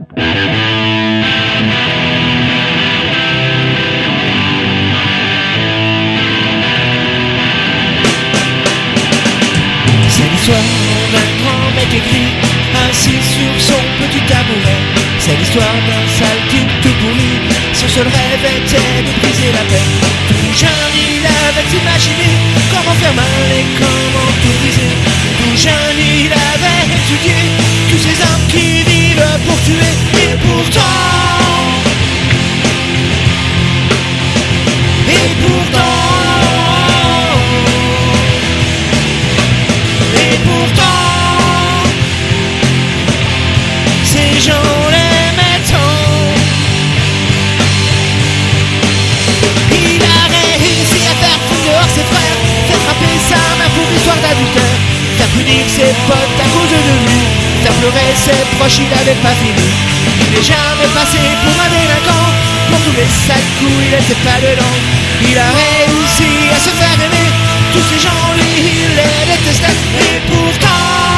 C'est l'histoire d'un grand mec écrit assis sur son petit tabouret. C'est l'histoire d'un sale type tout pourri. Son seul rêve était Ses potes à cause de lui, t'as pleuré ses proches, il avait pas fini. Il est jamais passé pour un délinquant, pour tous les sales coups, il était pas dedans. Il a réussi à se faire aimer, tous ces gens, lui, il les détestait. Et pourtant,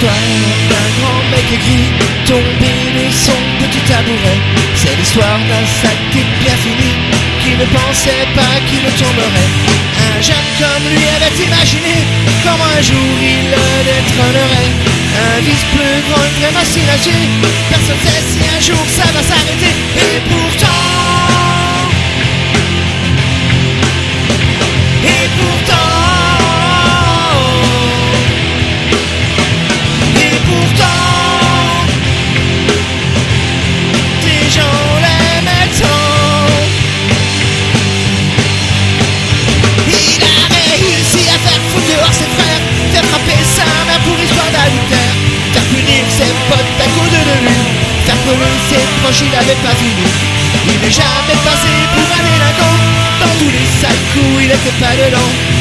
l'histoire d'un grand mec aigri tombé de son petit tabouret. C'est l'histoire d'un sac type bien fini qui ne pensait pas qu'il tomberait. Un jeune comme lui avait imaginé comment un jour il le détrônerait. Un vice plus grand, une vraie machination. Personne sait si un jour ça va s'arrêter. Il avait pas fini. Il n'est jamais passé pour un délinquant, dans tous les sales coups, il était pas dedans.